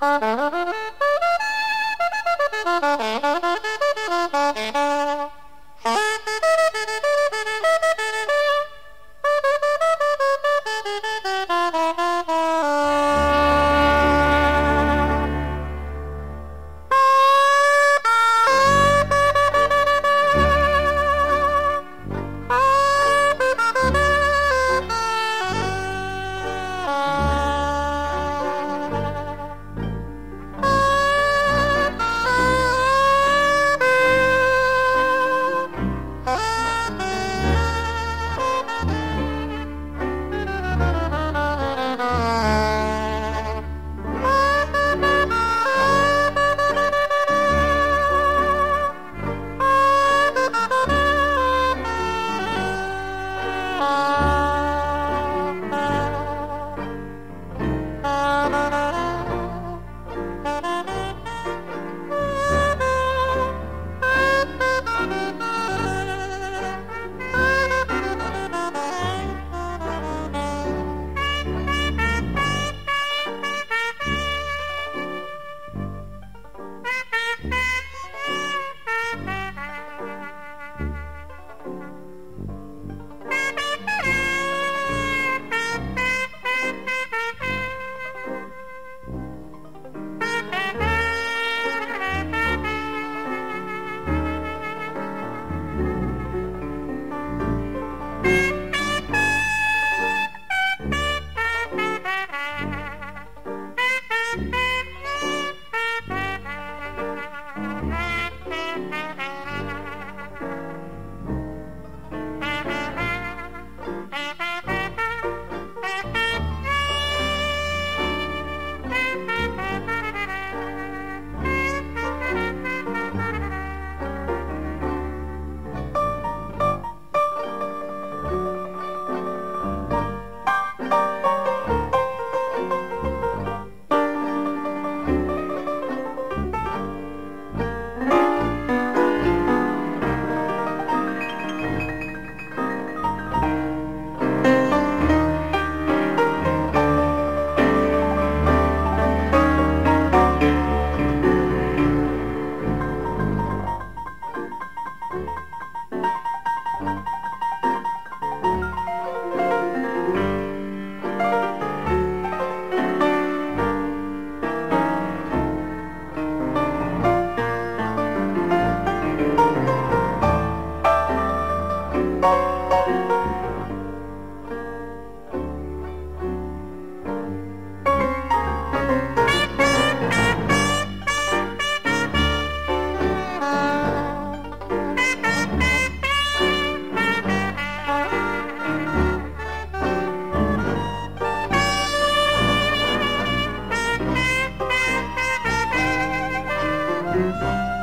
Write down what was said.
Thank you. Música